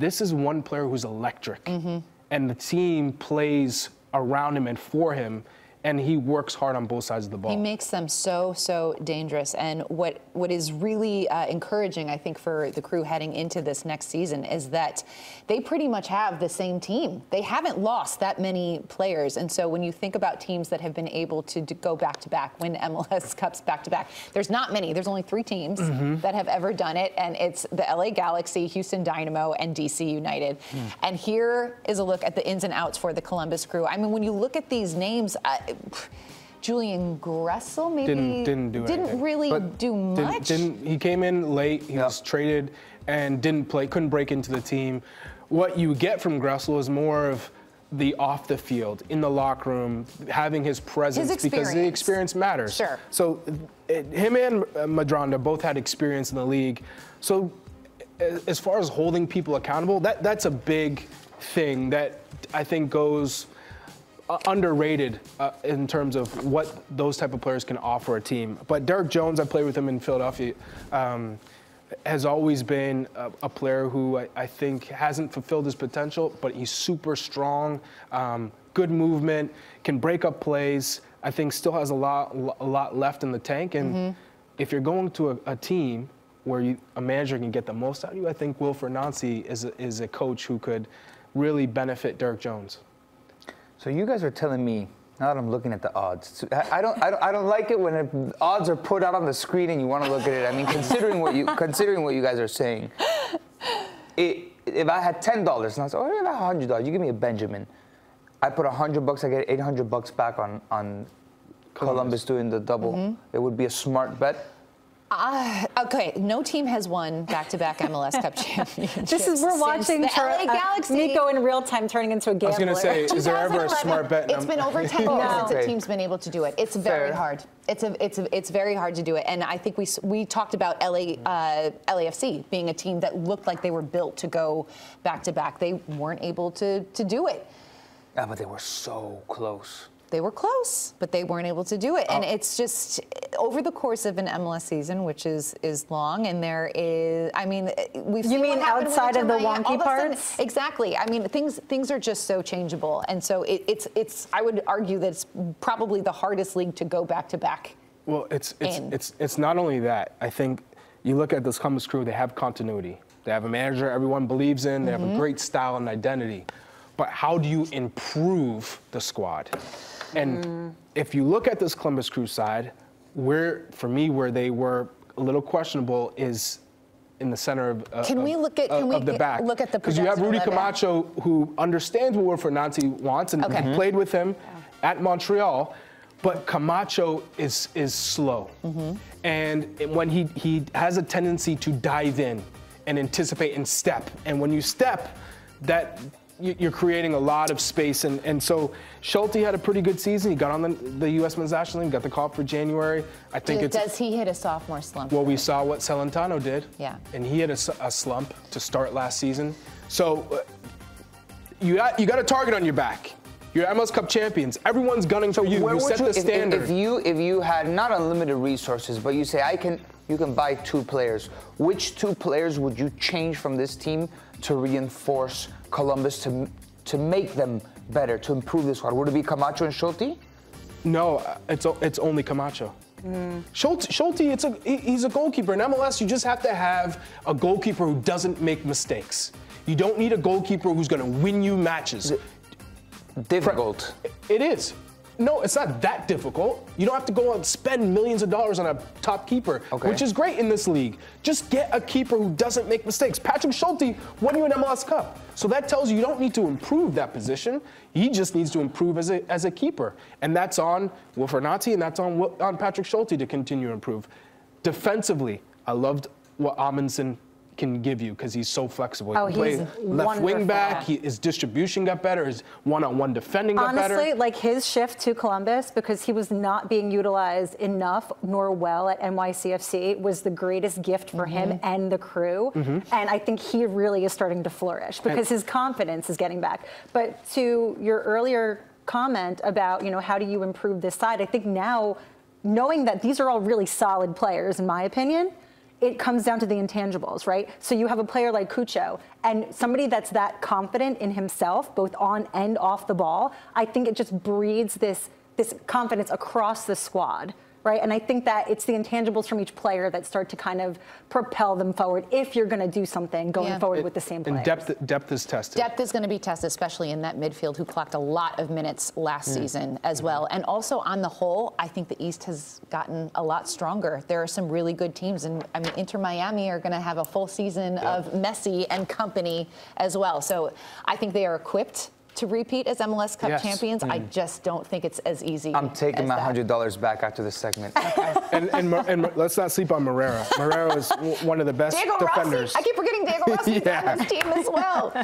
this is one player who's electric, mm-hmm. and the team plays around him and for him and he works hard on both sides of the ball. He makes them so so dangerous. And what what is really uh, encouraging, I think, for the crew heading into this next season is that they pretty much have the same team. They haven't lost that many players, and so when you think about teams that have been able to, go back to back, win MLS Cups back to back, there's not many. There's only three teams mm-hmm. that have ever done it, and it's the LA Galaxy, Houston Dynamo, and DC United. Mm. And here is a look at the ins and outs for the Columbus crew. I mean, when you look at these names. Uh, Julian Gressel maybe didn't didn't do didn't anything. really but do much. Didn't, didn't, he came in late? He yep. was traded and didn't play. Couldn't break into the team. What you get from Gressel is more of the off the field, in the locker room, having his presence his because the experience matters. Sure. So it, him and eh, Medranda both had experience in the league. So eh, as far as holding people accountable, that that's a big thing that I think goes underrated uh, in terms of what those type of players can offer a team. But Derrick Jones, I played with him in Philadelphia, um, has always been a, a player who I, I, think hasn't fulfilled his potential, but he's super strong, um, good movement, can break up plays. I think still has a lot, a lot left in the tank. And mm-hmm. if you're going to a, a team where you, a manager can get the most out of you, I think Wilfried Nancy is a, is a coach who could really benefit Derrick Jones. So you guys are telling me now that I'm looking at the odds, I don't, I don't, I don't like it when it, odds are put out on the screen and you want to look at it. I mean, considering what you, considering what you guys are saying, it, if I had ten dollars and I was, oh, I had hundred dollars, you give me a Benjamin. I put a hundred bucks, I get eight hundred bucks back on on Columbus, Columbus doing the double. Mm-hmm. It would be a smart bet. Uh, okay, no team has won back-to-back MLS Cup championships. This is we're watching the LA Galaxy. Uh, Nico in real time turning into a gambler. I was going to say, is there ever a smart bet? It's been over 10 years no. since a team's been able to do it. It's very Fair. hard. It's a, it's a, it's very hard to do it. And I think we we talked about LA uh, LAFC being a team that looked like they were built to go back-to-back. They weren't able to to do it. Yeah, but they were so close they were close, but they weren't able to do it. Oh. And it's just over the course of an MLS season, which is is long, and there is, I mean, we've you mean outside of the wonky parts? Sudden, exactly. I mean, things things are just so changeable, and so it, it's it's. I would argue that it's probably the hardest league to go back to back. Well, it's it's in. it's it's not only that. I think you look at this Columbus Crew; they have continuity. They have a manager everyone believes in. They mm-hmm. have a mm-hmm. great style and identity. But how do you improve the squad? And mm. if you look at this Columbus Crew side, where for me where they were a little questionable is in the center of, uh, can we look at can of we the back look at the because you have Rudy Camacho who understands what Wilfried Nancy wants and okay. played with him yeah. at Montreal. But Camacho is is slow, mm-hmm. and when he he has a tendency to dive in and anticipate and step, and when you step, that you're creating a lot of space. And, and so Schulte had a pretty good season. He got on the, the U.S. men's national team, got the call for January. I think does, it's. Does he hit a sophomore slump? Well, we saw what Celentano did. Yeah. And he had a, a slump to start last season. So uh, you got, you got a target on your back. You're MLS Cup champions. Everyone's gunning for you. You set you, the standard. If, if you if you had not unlimited resources, but you say I can, you can buy two players. Which two players would you change from this team to reinforce Columbus to to make them better, to improve this squad? Would it be Camacho and Schulte? No, it's it's only Camacho. Mm. Schulte, Schulte, it's a he's a goalkeeper. In MLS, you just have to have a goalkeeper who doesn't make mistakes. You don't need a goalkeeper who's going to win you matches. Difficult. It is no, it's not that difficult. You don't have to go and spend millions of dollars on a top keeper, okay. which is great in this league. Just get a keeper who doesn't make mistakes. Patrick Schulte won you an MLS Cup. So that tells you you don't need to improve that position. He just needs to improve as a, as a keeper. And that's on Wilfried Nancy and that's on, on Patrick Schulte to continue to improve. Defensively, I loved what Amundsen can give you because he's so flexible. Oh, he he's left wonderful. wing back. He, his distribution got better. His one-on-one defending got Honestly, better. Honestly, like his shift to Columbus because he was not being utilized enough nor well at NYCFC was the greatest gift for mm-hmm. him and the crew. Mm-hmm. And I think he really is starting to flourish because and, his confidence is getting back. But to your earlier comment about, you know, how do you improve this side? I think now knowing that these are all really solid players, in my opinion, it comes down to the intangibles, right? So you have a player like Cucho and somebody that's that confident in himself, both on and off the ball. I think it just breeds this this confidence across the squad. Right, and I think that it's the intangibles from each player that start to kind of propel them forward. If you're going to do something going Yeah. forward with the same players. And depth depth is tested. Depth is going to be tested, especially in that midfield who clocked a lot of minutes last mm. season as mm-hmm. well. And also, on the whole, I think the East has gotten a lot stronger. There are some really good teams. And I mean, Inter Miami are going to have a full season of Messi and company as well. So I think they are equipped to repeat as MLS Cup Yes. champions. I mm. just don't think it's as easy. I'm taking as my hundred dollars back after this segment. And, and, Mo- and let's not sleep on Moreira. Moreira is one of the best Diego defenders. Rossi. I keep forgetting Diego Rossi's Yeah. on this team as well.